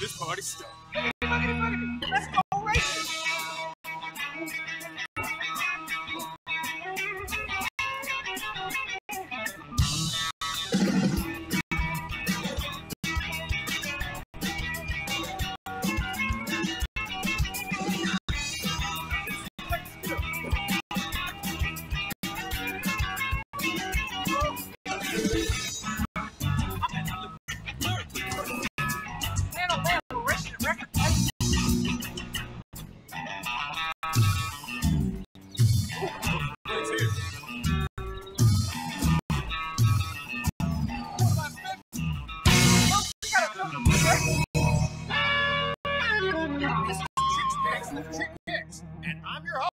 This party's stuck. This is Chicks Picks with Chick Picks, and I'm your host.